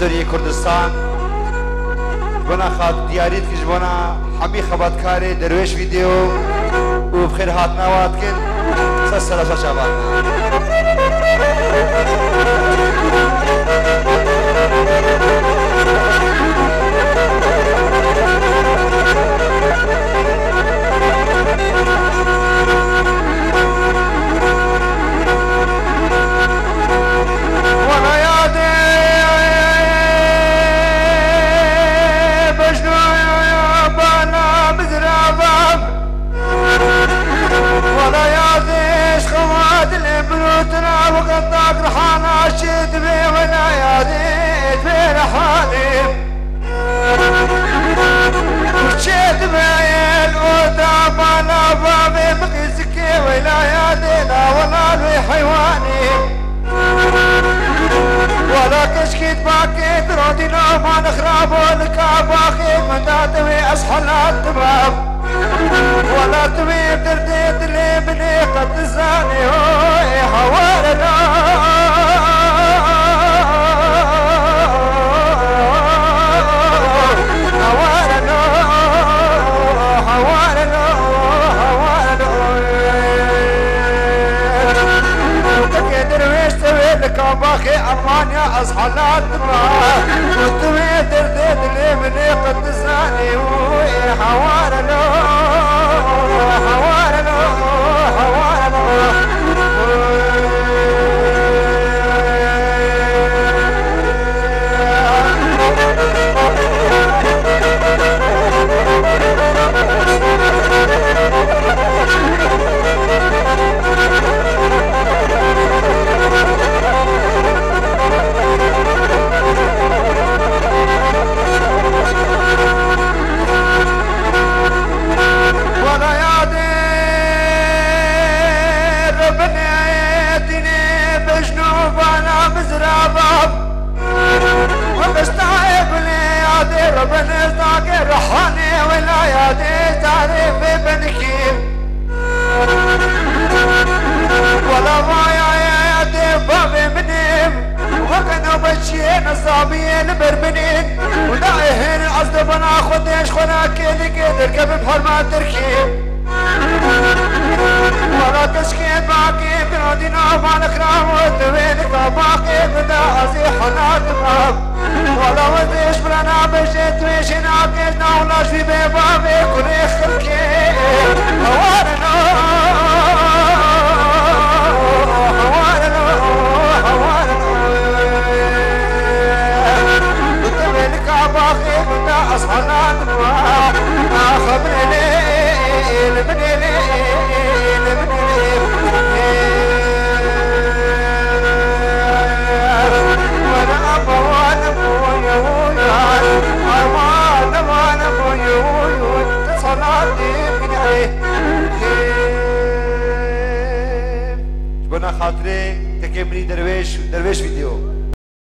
دری کردستان بنا خات دیاریت کش بنا. همی خبات کاری درویش ویدیو. و بخیر هات نواد کن. سر سر سر شبان وقطاك رحانا شد بي ولا يادي بي رحاني وشيت بي الوتا بانا بابي مقيسكي لا ولا لي حيواني. ولا كشكيت باكيت رودينا ما نخرب ولك باخيت من تاتوي أصحى الدباب ولا تبي ترديت لي بني أمانيا أصحى الدماء وتوي درديت لي مني قد زاني حوالنا بشين صابين بربنين وداعيهن قصد بنا خديش خنا كيدي كيدر كيف بحرمة تركيب ولا تشكيت باقي بنادينا ما نكرام وتوينك باقي بدا أزي حنات باب ولا وديش بلنا بجيت ويشنا كيزنا ولا شي ببابي باقي بدا أصحنا دماء أخبرني ليل من ليل من ابا وأنا ابويا ويا وأنا وأنا ابويا ويا. تصلاتي من بنا خاطره تکمری درویش درویش ویدیو